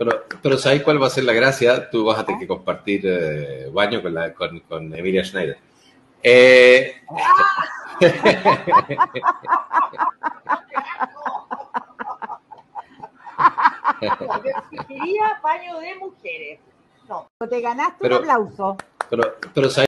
Pero, pero ¿sabes cuál va a ser la gracia? Tú vas a tener que ah. compartir eh, baño con, la, con, con Emilia Schneider. Eh... Quería baño de mujeres. No. Te ganaste Pero- un aplauso. Pero, pero ¿sabes